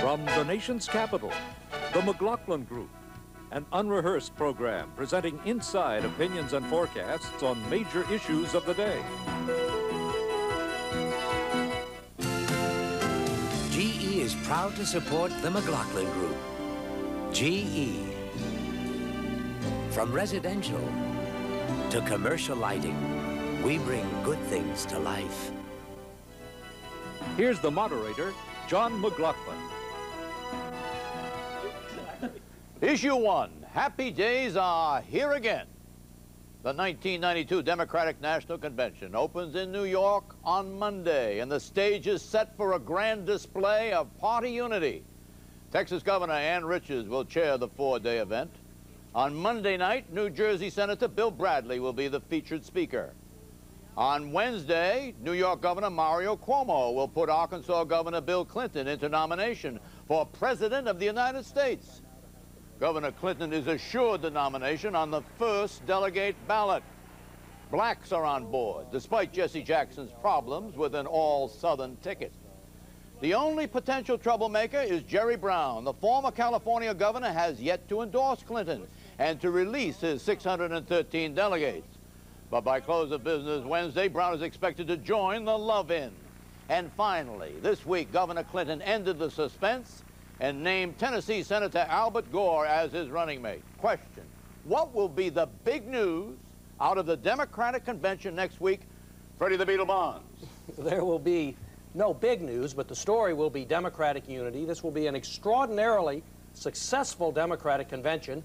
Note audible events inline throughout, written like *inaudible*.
From the nation's capital, the McLaughlin Group, an unrehearsed program presenting inside opinions and forecasts on major issues of the day. GE is proud to support the McLaughlin Group. GE. From residential to commercial lighting, we bring good things to life. Here's the moderator, John McLaughlin. Issue one, happy days are here again. The 1992 Democratic National Convention opens in New York on Monday, and the stage is set for a grand display of party unity. Texas Governor Ann Richards will chair the four-day event. On Monday night, New Jersey Senator Bill Bradley will be the featured speaker. On Wednesday, New York Governor Mario Cuomo will put Arkansas Governor Bill Clinton into nomination for President of the United States. Governor Clinton is assured the nomination on the first delegate ballot. Blacks are on board, despite Jesse Jackson's problems with an all-Southern ticket. The only potential troublemaker is Jerry Brown. The former California governor has yet to endorse Clinton and to release his 613 delegates. But by close of business Wednesday, Brown is expected to join the love-in. And finally, this week, Governor Clinton ended the suspense and named Tennessee Senator Albert Gore as his running mate. Question, what will be the big news out of the Democratic Convention next week? Freddie the Beetle Barnes. *laughs* There will be no big news, but the story will be Democratic unity. This will be an extraordinarily successful Democratic convention,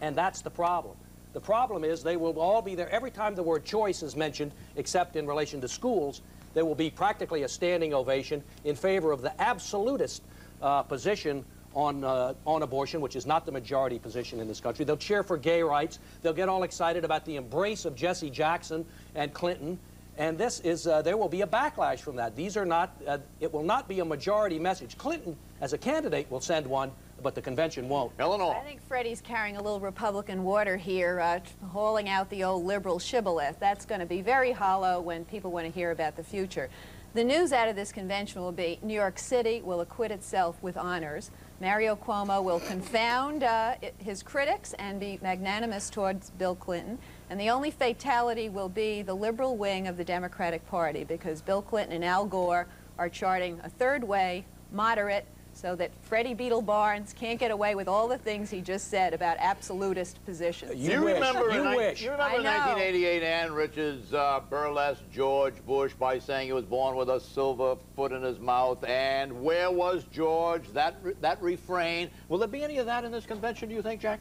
and that's the problem. The problem is they will all be there. Every time the word choice is mentioned, except in relation to schools, there will be practically a standing ovation in favor of the absolutist uh, position on, uh, on abortion, which is not the majority position in this country. They'll cheer for gay rights. They'll get all excited about the embrace of Jesse Jackson and Clinton. And this is, uh, there will be a backlash from that. These are not, uh, it will not be a majority message. Clinton, as a candidate, will send one, but the convention won't. Eleanor. I think Freddie's carrying a little Republican water here, uh, hauling out the old liberal shibboleth. That's going to be very hollow when people want to hear about the future. The news out of this convention will be New York City will acquit itself with honors. Mario Cuomo will confound uh, his critics and be magnanimous towards Bill Clinton. And the only fatality will be the liberal wing of the Democratic Party because Bill Clinton and Al Gore are charting a third way, moderate, so that Freddie Beetle Barnes can't get away with all the things he just said about absolutist positions. You, you remember, you wish. You remember 1988 Ann Richards uh, burlesque George Bush by saying he was born with a silver foot in his mouth, and where was George? That, re that refrain. Will there be any of that in this convention, do you think, Jack?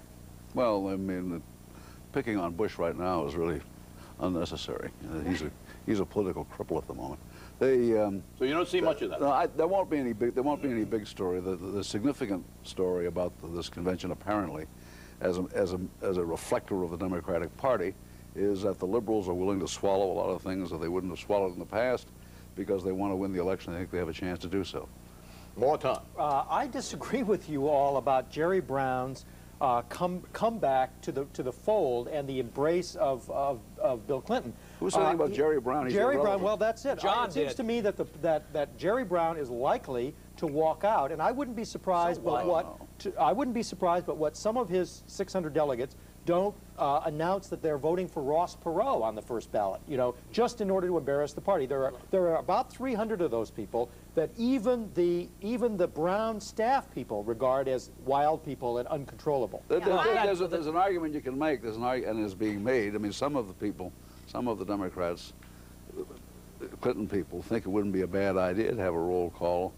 Well, I mean, picking on Bush right now is really unnecessary. Uh, he's, a, he's a political cripple at the moment. They, um, so you don't see much of that. No, I, there won't be any big. There won't be any big story. The, the, the significant story about this convention, apparently, as a, as a as a reflector of the Democratic Party, is that the liberals are willing to swallow a lot of things that they wouldn't have swallowed in the past, because they want to win the election. They think they have a chance to do so. More time. Uh, I disagree *laughs* with you all about Jerry Brown's uh, come come back to the to the fold and the embrace of of, of Bill Clinton. Who's talking Uh, about Jerry Brown? He's Jerry Brown. Well, that's it. John it seems to me that the that that Jerry Brown is likely to walk out, and I wouldn't be surprised So but what? what to, I wouldn't be surprised but what some of his 600 delegates don't uh, announce that they're voting for Ross Perot on the first ballot. You know, just in order to embarrass the party. There are there are about 300 of those people that even the even the Brown staff people regard as wild people and uncontrollable. There- there- Yeah. there's, a, there's an argument you can make. There's an argument, and is being made. I mean, some of the people, some of the Democrats, Clinton people, think it wouldn't be a bad idea to have a roll call.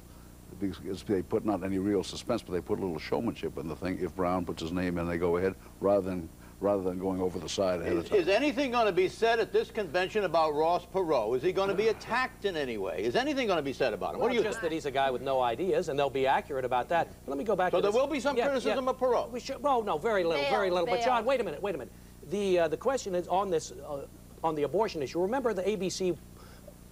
Because they put not any real suspense, but they put a little showmanship in the thing. If Brown puts his name in, they go ahead, rather than rather than going over the side ahead Is, of time. is anything going to be said at this convention about Ross Perot? Is he going to be attacked in any way? Is anything going to be said about him? What do you just think? that he's a guy with no ideas, and they'll be accurate about that. But let me go back So to there this. will be some Yeah, criticism yeah. of Perot? We should, well, no, very little, Bail, very little. But. John, wait a minute, wait a minute. The, uh, the question is on this, uh, on the abortion issue. Remember the ABC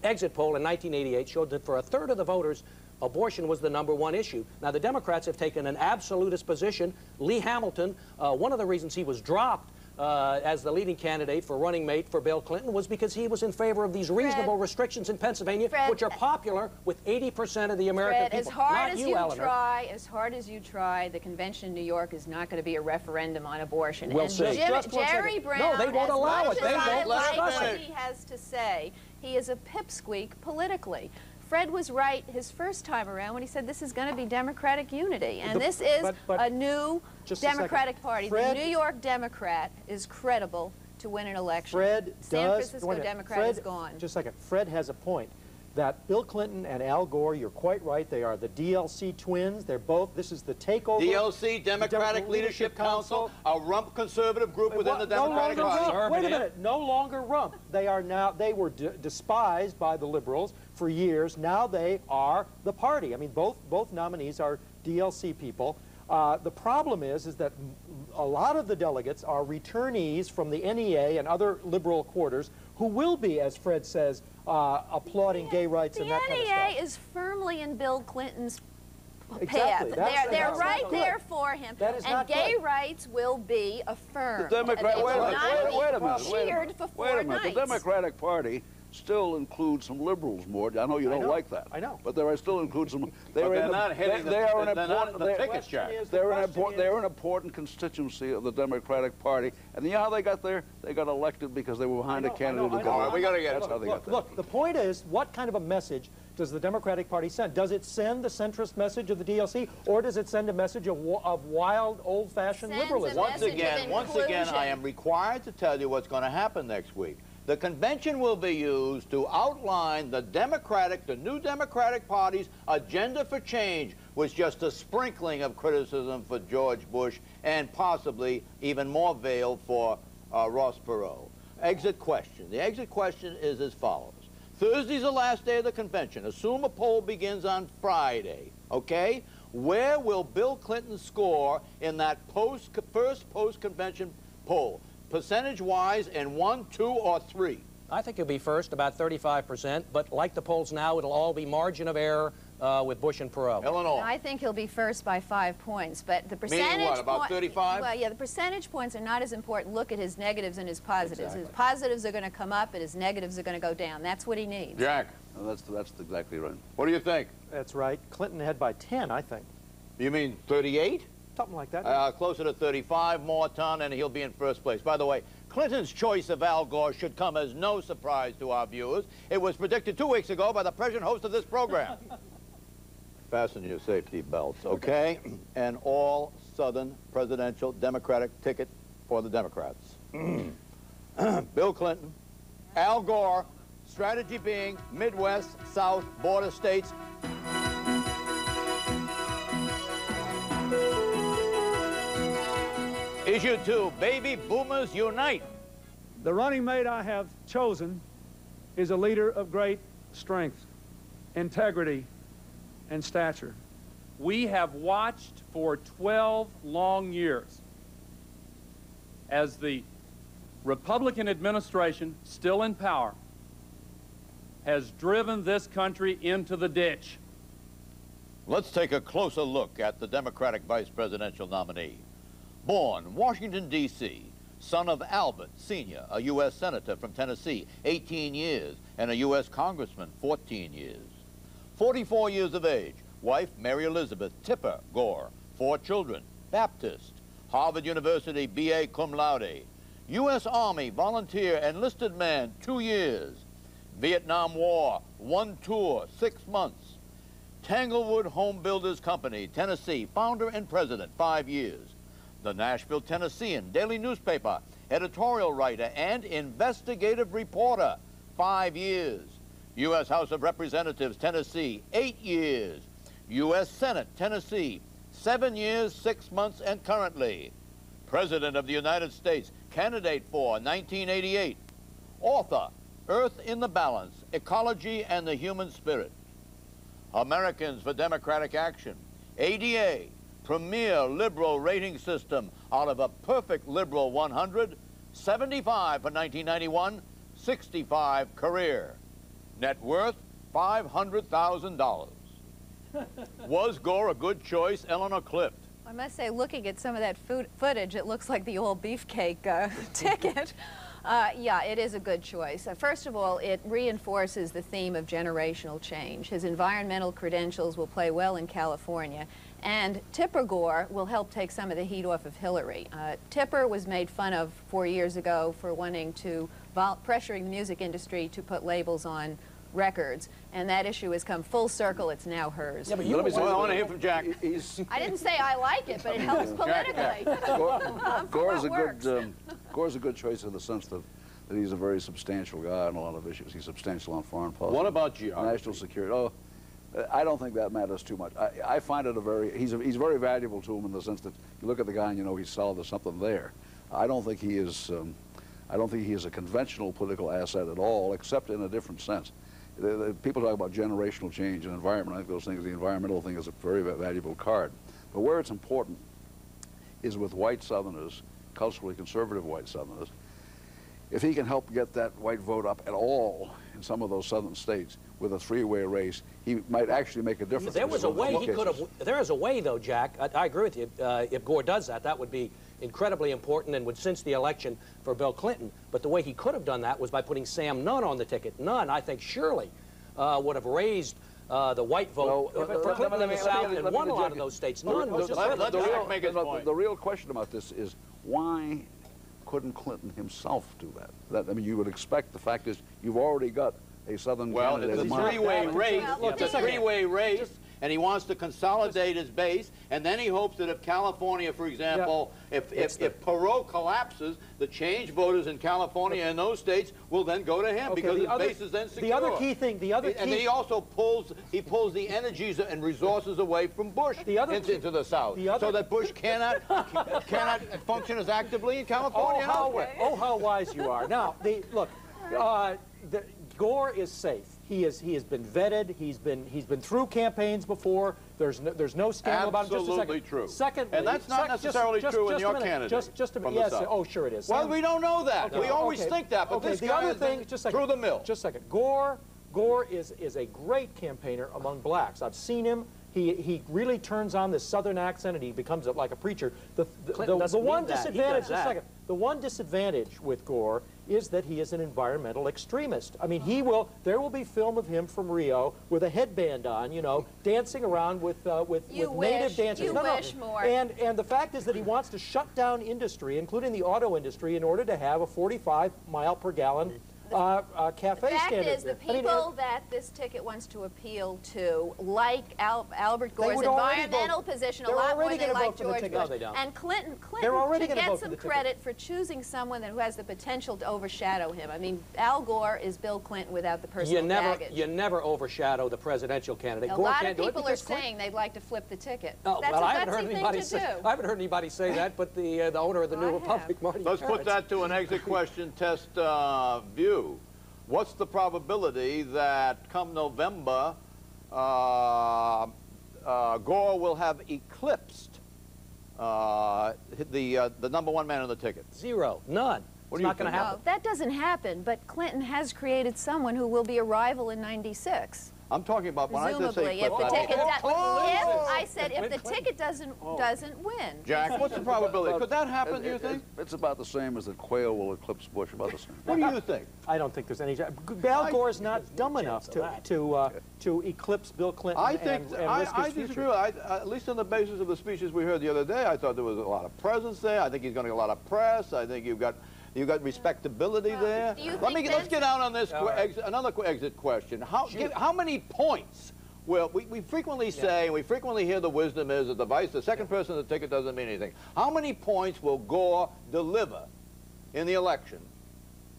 exit poll in 1988 showed that for a third of the voters, abortion was the number one issue. Now, the Democrats have taken an absolutist position. Lee Hamilton, uh, one of the reasons he was dropped uh, as the leading candidate for running mate for Bill Clinton was because he was in favor of these reasonable restrictions in Pennsylvania, Fred, which are popular with 80% of the American Fred, people. as hard Not as you, you try, as hard as you try, the convention in New York is not going to be a referendum on abortion. We'll and see. Jim- Just Jerry. Brown, No, they won't allow it. They won't let like us what he has to say, he is a pipsqueak politically. Fred was right his first time around when he said this is going to be Democratic unity, and The- this is but- but- a new Just a. Democratic Party. Fred- the New York Democrat is credible to win an election. Fred San does. Francisco. Democrat Fred, is gone. Just a second. Fred has a point that Bill Clinton and Al Gore, you're quite right, they are the DLC twins. They're both, this is the takeover. DLC, Democratic Democratic Leadership Council, a rump conservative group within the What- no Democratic longer Party. rump. Wait a minute. No longer rump. They are now, they were d- despised by the liberals for years. Now they are the party. I mean, both, both nominees are DLC people. Uh, the problem is, is that a lot of the delegates are returnees from the NEA and other liberal quarters who will be, as Fred says, uh, applauding gay rights the and that kind of stuff. The NEA stuff. is firmly in Bill Clinton's Exactly. path. That's- they're they're that's right there for him. That is and not gay good. rights will be affirmed. The Democrat, They wait, a minute, wait, wait a minute, wait a minute. Wait a minute. The. Democratic Party still include some liberals more. I know you don't know, like that. I know. But there are still includes some. They are they're not hitting they, the- they are an they're important. the they- tickets, Jack. They're an important. They're an important constituency of the Democratic Party, and you know how they got there? They got elected because they were behind know, a candidate I know, who I got know. All right, we gotta get- That's how they look, got there. look, the point is, what kind of a message does the Democratic Party send? Does it send the centrist message of the DLC, or does it send a message of, of wild, old-fashioned liberalism? Once again, once again. I am required to tell you what's going to happen next week. The convention will be used to outline the Democratic, the new Democratic Party's agenda for change with just a sprinkling of criticism for George Bush and possibly even more veiled for uh, Ross Perot. Exit question. The exit question is as follows. Thursday's the last day of the convention. Assume a poll begins on Friday, okay? Where will Bill Clinton score in that post first post-convention poll? Percentage-wise in one, two, or three? I think it'll be first, about 35%, but like the polls now, it'll all be margin of error uh, with Bush and Perot. Illinois. I think he'll be first by five points, but the percentage what, about point- 35? Well, yeah, the percentage points are not as important. Look at his negatives and his positives. His positives are going to come up, and his negatives are going to go down. That's what he needs. Jack, No, that's that's exactly right. what do you think? That's right. Clinton ahead by 10, I think. You mean 38? Something like that. Uh, closer to 35 Morton, and he'll be in first place. By the way, Clinton's choice of Al Gore should come as no surprise to our viewers. It was predicted two weeks ago by the present host of this program. *laughs* Fasten your safety belts, okay? And all Southern presidential Democratic ticket for the Democrats. *clears throat* *clears throat* Bill Clinton, Al Gore, strategy being Midwest, South, border states, Issue two, baby boomers unite. The running mate I have chosen is a leader of great strength, integrity, and stature. We have watched for 12 long years as the Republican administration, still in power, has driven this country into the ditch. Let's take a closer look at the Democratic vice presidential nominee. Born Washington, D.C., son of Albert Sr., a U.S. Senator from Tennessee, 18 years, and a U.S. Congressman, 14 years. 44 years of age, wife Mary Elizabeth Tipper Gore, four children, Baptist, Harvard University B.A. cum laude, U.S. Army volunteer enlisted man, two years, Vietnam War, one tour, six months, Tanglewood Home Builders Company, Tennessee, founder and president, five years. The Nashville Tennessean daily newspaper, editorial writer and investigative reporter, five years. U.S. House of Representatives, Tennessee, eight years. U.S. Senate, Tennessee, seven years, six months, and currently. President of the United States, candidate for 1988. Author, Earth in the Balance, Ecology and the Human Spirit. Americans for Democratic Action, ADA, premier liberal rating system out of a perfect liberal 100, 75 for 1991, 65 career. Net worth, $500,000. *laughs* Was Gore a good choice? Eleanor Clift. I must say, looking at some of that food footage, it looks like the old beefcake uh, *laughs* ticket. Uh, yeah, it is a good choice. Uh, first of all, it reinforces the theme of generational change. His environmental credentials will play well in California, and Tipper Gore will help take some of the heat off of Hillary. Uh, Tipper was made fun of four years ago for wanting to, pressuring the music industry to put labels on records, and that issue has come full circle. It's now hers. Yeah, but you Let me say, I want to hear from Jack. He's, *laughs* I didn't say I like it, but it helps *laughs* politically. *laughs* Gore, I'm Gore's a good um, Gore's a good choice in the sense that, that he's a very substantial guy on a lot of issues. He's substantial on foreign policy. What about geography? National security. Oh, I don't think that matters too much. I, I find it a very he's a, he's very valuable to him in the sense that you look at the guy and you know he's solid. There's something there. I don't think he is. Um, I don't think he is a conventional political asset at all, except in a different sense. The, the, people talk about generational change and environment. I think those things, the environmental thing is a very valuable card. But where it's important is with white Southerners, culturally conservative white Southerners. If he can help get that white vote up at all in some of those southern states with a three-way race, he might actually make a difference. There was a way he cases. could have. There is a way, though, Jack. I, I agree with you. Uh, if Gore does that, that would be incredibly important and would cinch the election for Bill Clinton. But the way he could have done that was by putting Sam Nunn on the ticket. Nunn, I think, surely uh, would have raised uh, the white vote Well, uh, for let- Clinton let in the me- let me- South and won a lot of those states. The- Nunn was the- just let- with let them. Jack real, make his the- the real question about this is why couldn't Clinton himself do that? That I mean, you would expect. The fact is, you've already got a Southern Well, candidate it's a in three-way race. Well, It's a just a second. three-way race, and he wants to consolidate his base, and then he hopes that if California, for example, if, if, if Perot collapses, the change voters in California and those states will then go to him Okay, because the his other- base is then secure. the other key thing- the other and key- then he also pulls he pulls the energies and resources away from Bush The other into, into the South, the other- so that Bush cannot *laughs* cannot function as actively in California Oh, how, elsewhere. oh, how wise you are. Now, the, look, uh, the, Gore is safe. He is. He has been vetted. He's been. He's been through campaigns before. There's no. There's no scandal about him. Just a Absolutely second. true. Secondly, And that's not sec- necessarily just- true in just your a minute. candidate Just, just a from minute. Yes. Oh, sure it is. Well, Sam- we don't know that. Okay, we always okay. think that, but okay, this the guy other is thing, just a second, through the mill. Just a second. Gore, Gore is is a great campaigner among blacks. I've seen him. He, he really turns on this southern accent and he becomes a, like a preacher. The, the, Clinton the, doesn't the one need that. He disadvantage, does just a that. second, the one disadvantage with Gore is that he is an environmental extremist. I mean, he will. There will be film of him from Rio with a headband on, you know, dancing around with uh, with, You with native dancers. You no, no. more. And and the fact is that he wants to shut down industry, including the auto industry, in order to have a 45 mile per gallon uh, uh, CAFE The fact standard. is, the I mean, people that this ticket wants to appeal to like Al Albert Gore's environmental vote- position a they're lot more already than they like vote for the George ticket. Bush. No, they don't. And Clinton, Clinton should gonna get vote for some the ticket. credit for choosing someone that who has the potential to overshadow him. I mean, Al Gore is Bill Clinton without the personal You never, baggage. you never overshadow the presidential candidate. a Gore lot can't of people are because Clinton- saying they'd like to flip the ticket. Oh, That's well, a I haven't heard thing anybody to say. do. I haven't heard anybody say that, but the uh, the owner of the *laughs* New I have. Republic, Marty. Let's put that to an exit question test uh, view. What's the probability that come November, uh, uh, Gore will have eclipsed uh, the uh, the number one man on the ticket? Zero, none. What it's not going to happen. No, that doesn't happen, but Clinton has created someone who will be a rival in 96. I'm talking about when I just Presumably, say if the ticket, I- if, I said if the ticket doesn't, doesn't win. Jack, what's the probability? Could that happen? Do you think? It's about the same as that Quayle will eclipse Bush. About the same. What do you think? I don't think there's any. Al Gore is not dumb enough to to uh, to eclipse Bill Clinton I think and, and I, risk I his disagree. I, at least on the basis of the speeches we heard the other day, I thought there was a lot of presence there. I think he's going to get a lot of press. I think you've got you've got respectability Well, there. Let me get, let's get out on this All que- right. exit, another que- exit question. How give, how many points? Well, we, we frequently say, we frequently hear the wisdom is that the vice, the second person on the ticket doesn't mean anything. How many points will Gore deliver in the election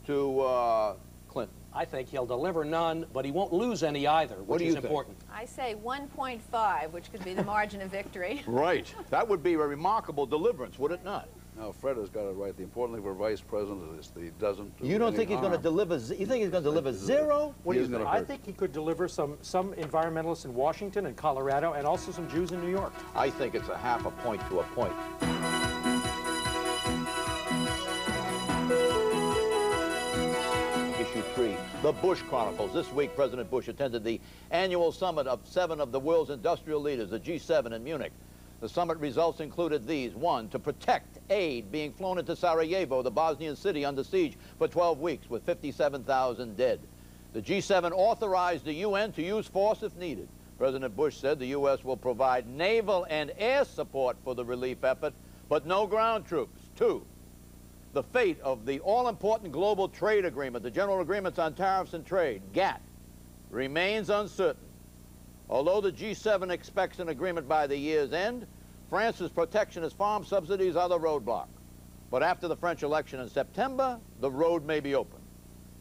to uh, Clinton? I think he'll deliver none, but he won't lose any either, which do is you think? important. I say 1.5, which could be the margin of victory. Right. That would be a remarkable deliverance, would it not? No, Fred has got it right. The important thing for a vice president is that he doesn't. do You don't any think he's going to deliver? You think he's going to deliver zero? What do He you is think? I think he could deliver some some environmentalists in Washington and Colorado, and also some Jews in New York. I think it's a half a point to a point. Issue three, the Bush Chronicles. This week, President Bush attended the annual summit of seven of the world's industrial leaders, the G7 in Munich. The summit results included these. One, to protect aid being flown into Sarajevo, the Bosnian city under siege for 12 weeks with 57,000 dead. The G7 authorized the UN to use force if needed. President Bush said the U.S. will provide naval and air support for the relief effort, but no ground troops. Two, the fate of the all-important global trade agreement, the General Agreements on Tariffs and Trade, GATT, remains uncertain. Although the G7 expects an agreement by the year's end, France's protectionist farm subsidies are the roadblock. But after the French election in September, the road may be open.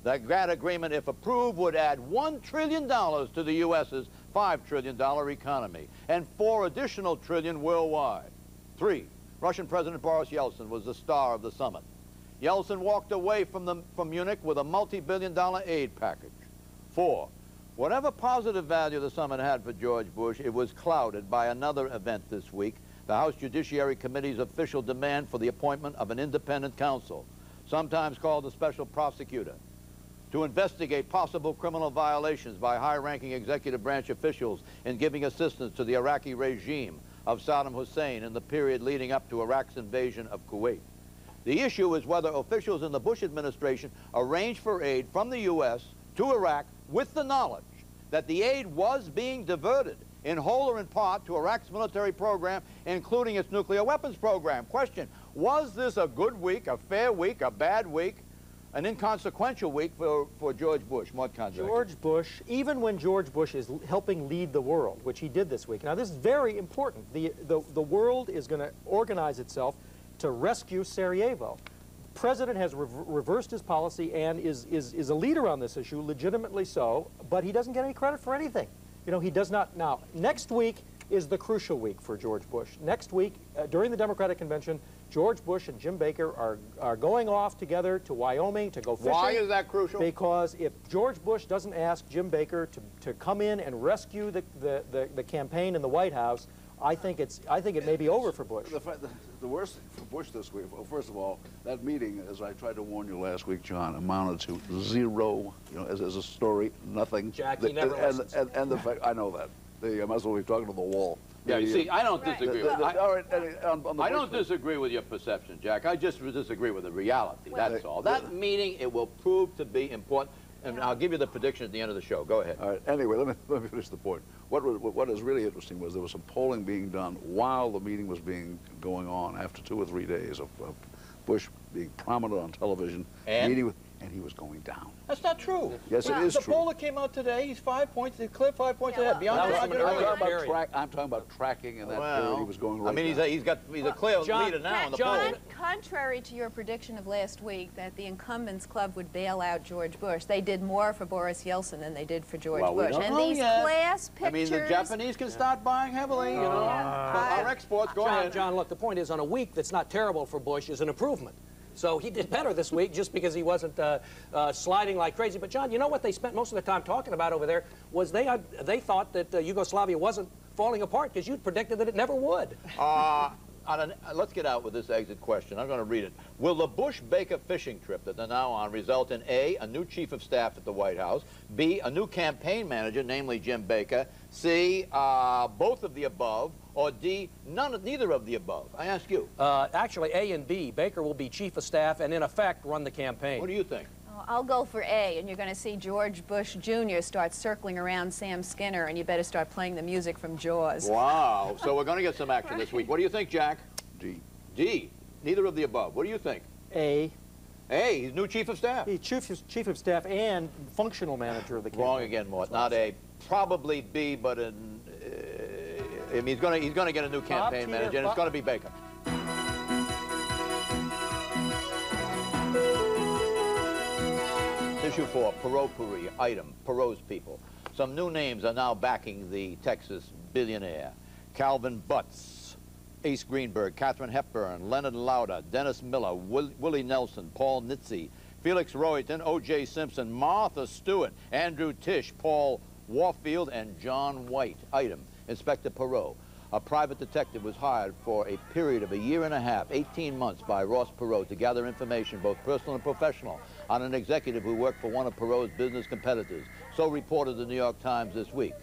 That agreement, if approved, would add $1 trillion to the U.S.'s $5 trillion economy and four additional trillion worldwide. Three, Russian President Boris Yeltsin was the star of the summit. Yeltsin walked away from, the, from Munich with a multi-billion dollar aid package. Four, whatever positive value the summit had for George Bush, it was clouded by another event this week, the House Judiciary Committee's official demand for the appointment of an independent counsel, sometimes called a special prosecutor, to investigate possible criminal violations by high-ranking executive branch officials in giving assistance to the Iraqi regime of Saddam Hussein in the period leading up to Iraq's invasion of Kuwait. The issue is whether officials in the Bush administration arranged for aid from the U.S. to Iraq with the knowledge that the aid was being diverted in whole or in part to Iraq's military program, including its nuclear weapons program. Question, was this a good week, a fair week, a bad week, an inconsequential week for, for George Bush? Kondracke. George Bush, even when George Bush is helping lead the world, which he did this week. Now, this is very important. The, the, the world is going to organize itself to rescue Sarajevo. President has rev reversed his policy and is, is, is a leader on this issue, legitimately so, but he doesn't get any credit for anything. You know, he does not. Now, next week is the crucial week for George Bush. Next week, uh, during the Democratic Convention, George Bush and Jim Baker are, are going off together to Wyoming to go fishing. Why is that crucial? Because if George Bush doesn't ask Jim Baker to, to come in and rescue the, the, the, the campaign in the White House, I think it's I think it may be over for Bush. The, fa- the, the worst thing for Bush this week, well, first of all, that meeting, as I tried to warn you last week, John, amounted to zero, you know, as, as a story, nothing. Jack, he The- never and, listens. and, and the fact, I know that. The, I might as well be talking to the wall. Yeah, you see, I don't Right. disagree the- with the- that. all right, on, on I don't thing. disagree with your perception, Jack. I just disagree with the reality. Well- That's all. That meeting, it will prove to be important. And I'll give you the prediction at the end of the show. Go ahead. All right. Anyway, let me let me finish the point. What was, what is really interesting was there was some polling being done while the meeting was being going on. After two or three days of, of Bush being prominent on television, And? meeting with, and he was going down. That's not true. Yes, it Well, is the true. poll that came out today, he's five points, he's clear five points Yeah, ahead. well, Beyond that was from an I'm talking, about period. track, I'm talking about tracking in that period. He was going right I mean, he's a, he's got he's a clear John- leader now in the John- poll. Con- contrary to your prediction of last week that the incumbents club would bail out George Bush, they did more for Boris Yeltsin than they did for George Well, we Bush. don't and these yet. class I mean, the Japanese can start buying heavily, you know. Yeah. Our exports, go John, ahead. John, look, the point is on a week that's not terrible for Bush is an improvement. So he did better this week just because he wasn't uh, uh, sliding like crazy. But John, you know what they spent most of the time talking about over there was they uh, they thought that uh, Yugoslavia wasn't falling apart because you'd predicted that it never would. On an, uh, let's get out with this exit question. I'm going to read it. Will the Bush-Baker fishing trip that they're now on result in A, a new chief of staff at the White House, B, a new campaign manager, namely Jim Baker, C, uh, both of the above, or D, none, of- neither of the above? I ask you. Uh, actually, A and B. Baker will be chief of staff and in effect run the campaign. What do you think? Oh, I'll go for A, and you're going to see George Bush Jr. start circling around Sam Skinner, and you better start playing the music from Jaws. Wow. So we're *laughs* going to get some action this week. What do you think, Jack? D. D, neither of the above. What do you think? A, A, he's new chief of staff. he's chief, chief of staff and functional manager of the campaign. Wrong again, Mort. Not A. Probably B, but in, uh, I mean, he's going to he's going to get a new campaign tier manager, and it's going to be Baker. Issue four, Perot Item, Perot's people. Some new names are now backing the Texas billionaire. Calvin Butts, Ace Greenberg, Katharine Hepburn, Leonard Lauder, Dennis Miller, Will, Willie Nelson, Paul Nitze, Felix Rohatyn, O.J. Simpson, Martha Stewart, Andrew Tisch, Paul Warfield, and John White. Item, Inspector Perot. A private detective was hired for a period of a year and a half, 18 months, by Ross Perot to gather information, both personal and professional, on an executive who worked for one of Perot's business competitors. So reported the New York Times this week.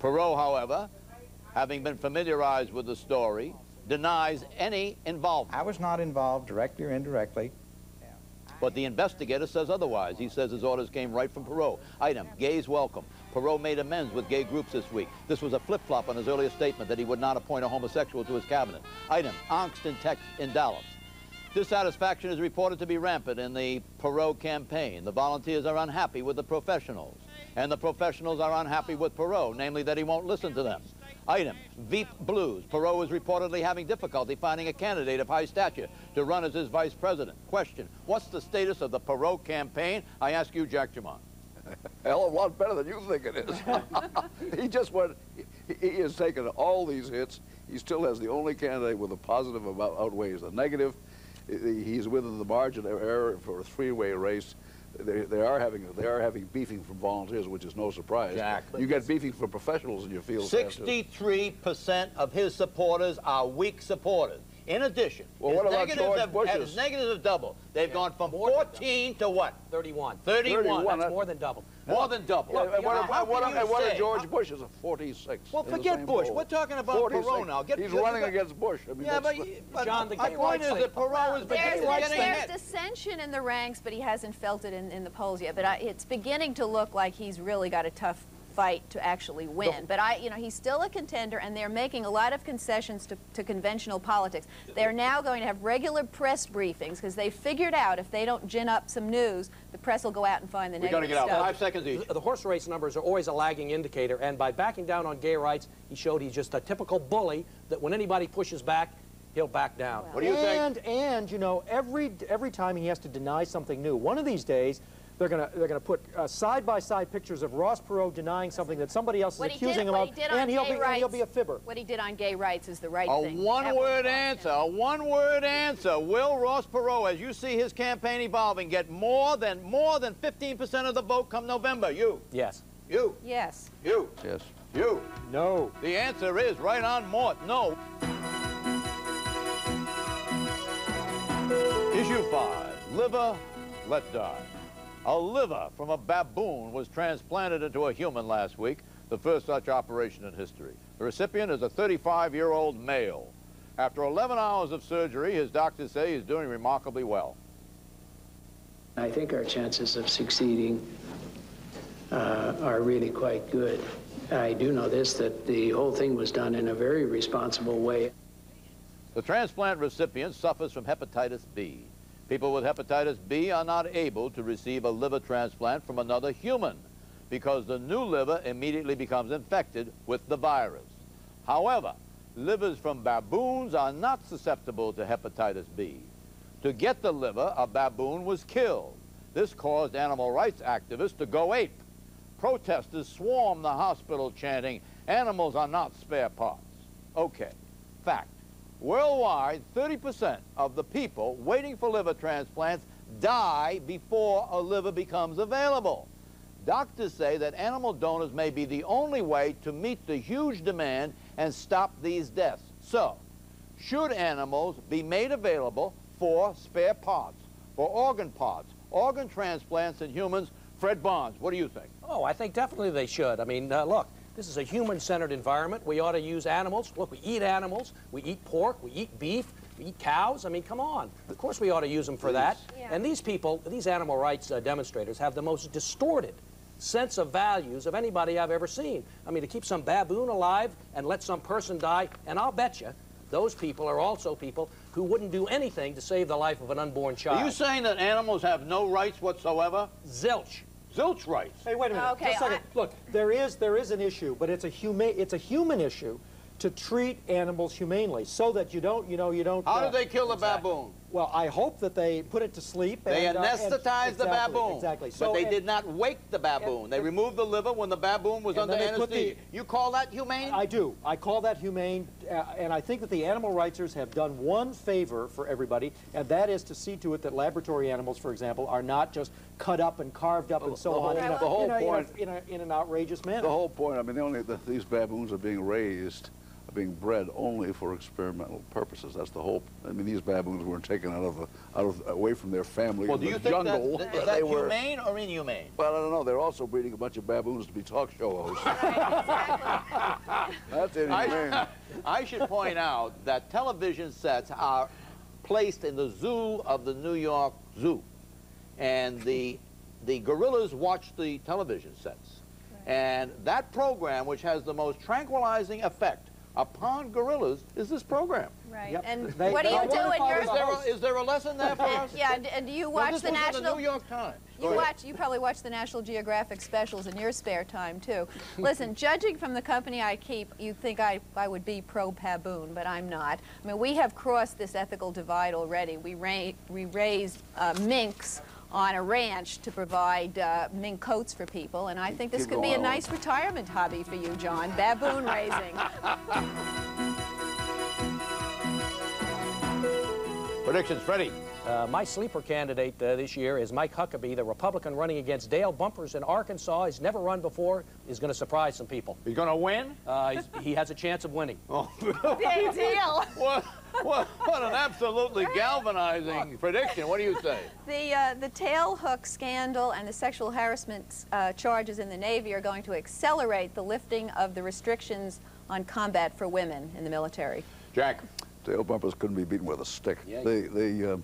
Perot, however, having been familiarized with the story, denies any involvement. I was not involved directly or indirectly. But the investigator says otherwise. He says his orders came right from Perot. Item, gays welcome. Perot made amends with gay groups this week. This was a flip-flop on his earlier statement that he would not appoint a homosexual to his cabinet. Item, angst in in Dallas. Dissatisfaction is reported to be rampant in the Perot campaign. The volunteers are unhappy with the professionals, and the professionals are unhappy with Perot, namely that he won't listen to them. Item, Veep Blues. Perot is reportedly having difficulty finding a candidate of high stature to run as his vice president. Question, what's the status of the Perot campaign? I ask you, Jack Germond. *laughs* Hell a lot better than you think it is. *laughs* he just went, he, he has taken all these hits. He still has the only candidate with a positive about outweighs the negative. He- He's within the margin of error for a three-way race. They, they are having they are having beefing from volunteers, which is no surprise. Jack. you get beefing from professionals in your field. 63% of his supporters are weak supporters. In addition, Well, his, what about negatives have, Bush's? his negatives have doubled. They've gone from More 14 to what? 31. 31. 31, That's more than double. More than double. Yeah, Look, and what, now, if- how what, can and what if George Bush is a 46? Well, forget Bush. poll? We're talking about 46. Perot now. Get- He's get- running get- against Bush. I mean, Yeah, but, but John, the my point is that Perot is There's, beginning, there's, getting there's dissension in the ranks, but he hasn't felt it in, in the polls yet. But I, it's beginning to look like he's really got a tough fight to actually win. But I, you know, he's still a contender, and they're making a lot of concessions to, to conventional politics. They're now going to have regular press briefings because they figured out if they don't gin up some news, the press will go out and find the We're going to negative get out. Five seconds each. The, the horse race numbers are always a lagging indicator, and by backing down on gay rights, he showed he's just a typical bully that when anybody pushes back, he'll back down. What do you think? and, and, you know, every, every time he has to deny something new, one of these days, they're going to they're going to put uh, side-by-side pictures of Ross Perot denying something that somebody else is What accusing did, him what of, he did on and he'll gay be rights, and he'll be a fibber. What he did on gay rights is the right A thing. That one-word answer, a one-word answer. Will Ross Perot, as you see his campaign evolving, get more than more than 15% of the vote come November? You, Yes. you, Yes. you, Yes. you. No. The answer is right on Mort. No. Issue five, liver, let die. A liver from a baboon was transplanted into a human last week, the first such operation in history. The recipient is a 35-year-old male. After 11 hours of surgery, his doctors say he's doing remarkably well. I think our chances of succeeding uh, are really quite good. I do know this, that the whole thing was done in a very responsible way. The transplant recipient suffers from hepatitis B. People with hepatitis B are not able to receive a liver transplant from another human because the new liver immediately becomes infected with the virus. However, livers from baboons are not susceptible to hepatitis B. To get the liver, a baboon was killed. This caused animal rights activists to go ape. Protesters swarmed the hospital chanting, animals are not spare parts. Okay, fact. Worldwide, 30% of the people waiting for liver transplants die before a liver becomes available. Doctors say that animal donors may be the only way to meet the huge demand and stop these deaths. So, should animals be made available for spare parts, for organ parts, organ transplants in humans? Fred Barnes, what do you think? Oh, I think definitely they should. I mean, uh, look, this is a human-centered environment. We ought to use animals. Look, we eat animals. We eat pork. We eat beef. We eat cows. I mean, come on. Of course we ought to use them for that. Yeah. And these people, these animal rights uh, demonstrators, have the most distorted sense of values of anybody I've ever seen. I mean, to keep some baboon alive and let some person die, and I'll bet you those people are also people who wouldn't do anything to save the life of an unborn child. Are you saying that animals have no rights whatsoever? Zilch. Zilch rights. Hey, wait a minute. Okay, Just a second. I- Look, there is there is an issue, but it's a human it's a human issue to treat animals humanely, so that you don't you know you don't. How uh, did they kill the baboon? Well, I hope that they put it to sleep. They and, uh, and- anesthetized the exactly, baboon. Exactly. but they and- did not wake the baboon. they removed the liver when the baboon was under put the- anesthesia. You call that humane? I do. I call that humane, uh, and I think that the animal rightsers have done one favor for everybody, and that is to see to it that laboratory animals, for example, are not just cut up and carved up and so the on whole- in, a, the whole in, a, in, point- a, in, in an outrageous manner. The whole point, I mean, the only the, these baboons are being raised being bred only for experimental purposes. That's the whole. I mean, these baboons weren't taken out of the, out of away from their family Well, in do the you think jungle. that, *laughs* is they that were. humane or inhumane? Well, I don't know. They're also breeding a bunch of baboons to be talk show hosts. *laughs* That's inhumane. I, *laughs* I should point out that television sets are placed in the zoo of the New York Zoo. And the, the gorillas watch the television sets. And that program, which has the most tranquilizing effect upon gorillas, is this program. Right. Yep. And They- what do you do in identify your... Is there a, is there a lesson there for *laughs* us? Yeah, and- and do you watch this the national... the New York Times. Go You ahead. watch. You probably watch the National Geographic specials in your spare time too. *laughs* Listen, judging from the company I keep, you'd think I, I would be pro baboon, but I'm not. I mean, we have crossed this ethical divide already. We ra we raised uh, minks on a ranch to provide uh, mink coats for people, and I think this could be a nice retirement hobby for you, John. Baboon raising. *laughs* Predictions, Freddie. Uh, my sleeper candidate uh, this year is Mike Huckabee, the Republican running against Dale Bumpers in Arkansas. He's never run before. Is going to surprise some people. You going to win? Uh, he has a chance of winning. *laughs* Oh, Big deal. *laughs* what, what, what an absolutely galvanizing *laughs* prediction. What do you say? The, uh, the tail hook scandal and the sexual harassment uh, charges in the Navy are going to accelerate the lifting of the restrictions on combat for women in the military. Jack. Dale Bumpers couldn't be beaten with a stick. Yeah, the the uh,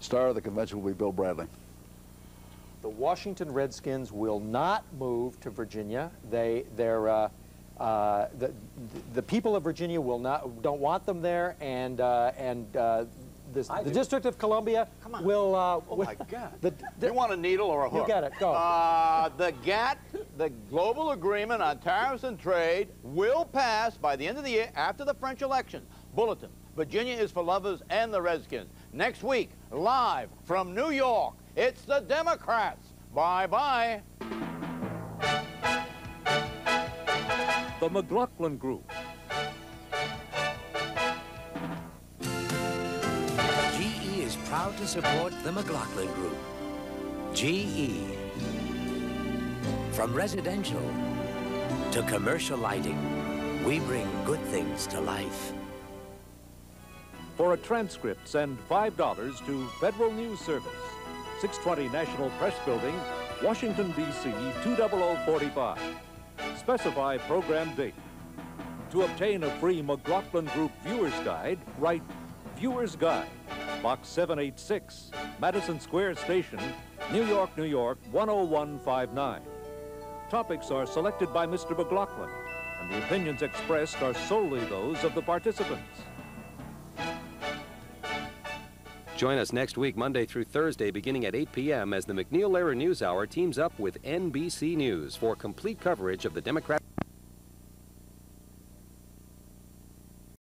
star of the convention will be Bill Bradley. The Washington Redskins will not move to Virginia. They, they're, uh, uh, the, the people of Virginia will not, don't want them there, and, uh, and uh, this, the do. District of Columbia Come on. will. Uh, Oh, will- my God. The, the, you want a needle or a hook? You hook? got it. Go. Uh, the GATT, the Global Agreement on Tariffs and Trade, will pass by the end of the year after the French election. Bulletin. Virginia is for lovers and the Redskins. Next week, live from New York, it's the Democrats. Bye-bye. The McLaughlin Group. GE is proud to support the McLaughlin Group. GE. From residential to commercial lighting, we bring good things to life. For a transcript, send $5 to Federal News Service, 620 National Press Building, Washington, D.C. 20045. Specify program date. To obtain a free McLaughlin Group Viewer's Guide, write Viewer's Guide, Box 786, Madison Square Station, New York, New York 10159. Topics are selected by Mr. McLaughlin, and the opinions expressed are solely those of the participants. Join us next week, Monday through Thursday, beginning at 8 p.m., as the MacNeil Lehrer News Hour teams up with NBC News for complete coverage of the Democrat.